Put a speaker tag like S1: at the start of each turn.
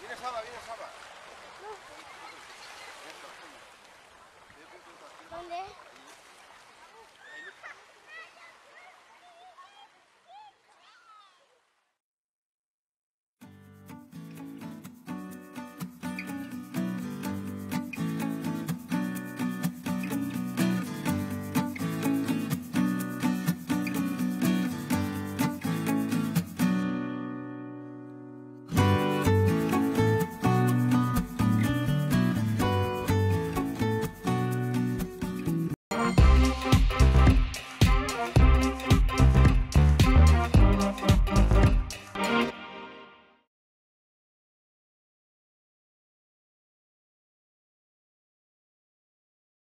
S1: Viene Saba, viene Saba.
S2: ¿Dónde?